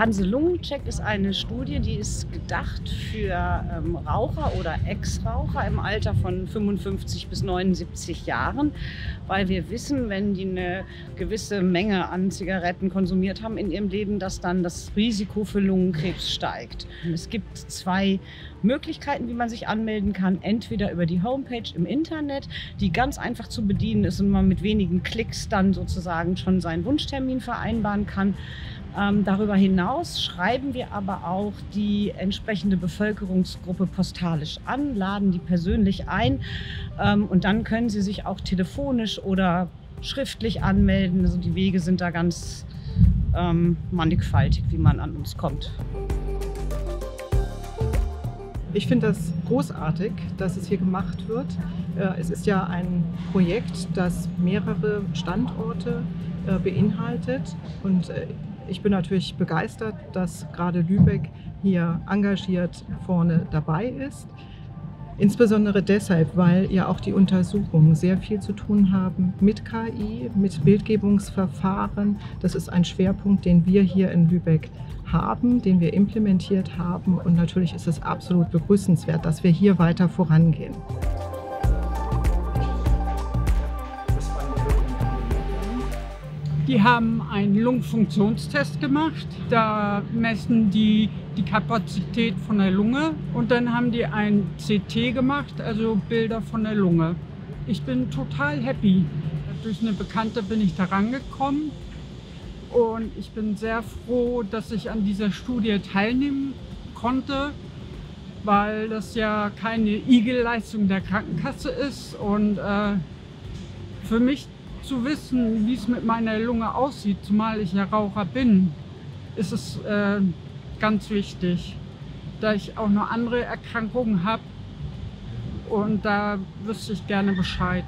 Hanse-Lungencheck ist eine Studie, die ist gedacht für ähm, Raucher oder Ex-Raucher im Alter von 55 bis 79 Jahren, weil wir wissen, wenn die eine gewisse Menge an Zigaretten konsumiert haben in ihrem Leben, dass dann das Risiko für Lungenkrebs steigt. Es gibt zwei Möglichkeiten, wie man sich anmelden kann. Entweder über die Homepage im Internet, die ganz einfach zu bedienen ist und man mit wenigen Klicks dann sozusagen schon seinen Wunschtermin vereinbaren kann. Ähm, darüber hinaus schreiben wir aber auch die entsprechende Bevölkerungsgruppe postalisch an, laden die persönlich ein ähm, und dann können sie sich auch telefonisch oder schriftlich anmelden. Also die Wege sind da ganz ähm, mannigfaltig, wie man an uns kommt. Ich finde das großartig, dass es hier gemacht wird. Äh, es ist ja ein Projekt, das mehrere Standorte äh, beinhaltet und äh, ich bin natürlich begeistert, dass gerade Lübeck hier engagiert vorne dabei ist. Insbesondere deshalb, weil ja auch die Untersuchungen sehr viel zu tun haben mit KI, mit Bildgebungsverfahren. Das ist ein Schwerpunkt, den wir hier in Lübeck haben, den wir implementiert haben. Und natürlich ist es absolut begrüßenswert, dass wir hier weiter vorangehen. Die haben einen Lungenfunktionstest gemacht. Da messen die die Kapazität von der Lunge und dann haben die ein CT gemacht, also Bilder von der Lunge. Ich bin total happy. Durch eine Bekannte bin ich da rangekommen und ich bin sehr froh, dass ich an dieser Studie teilnehmen konnte, weil das ja keine IG-Leistung der Krankenkasse ist und äh, für mich zu wissen, wie es mit meiner Lunge aussieht, zumal ich ja Raucher bin, ist es äh, ganz wichtig, da ich auch noch andere Erkrankungen habe und da wüsste ich gerne Bescheid.